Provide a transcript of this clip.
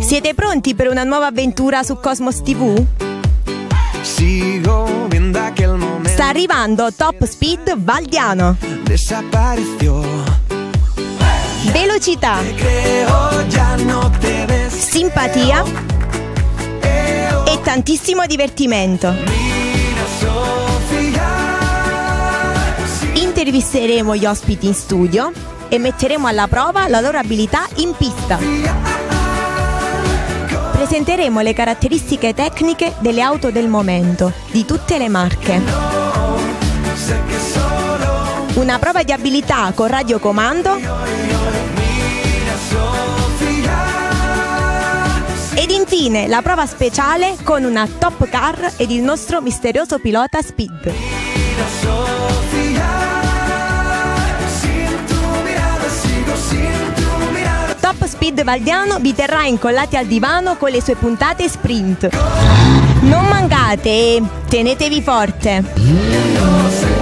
Siete pronti per una nuova avventura su Cosmos TV? Sta arrivando Top Speed Valdiano. Velocità, simpatia. E tantissimo divertimento. Intervisteremo gli ospiti in studio e metteremo alla prova la loro abilità in pista. Presenteremo le caratteristiche tecniche delle auto del momento, di tutte le marche. Una prova di abilità con radiocomando ed infine la prova speciale con una top car ed il nostro misterioso pilota Speed. Speed Valdiano vi terrà incollati al divano con le sue puntate sprint. Non mancate e tenetevi forte!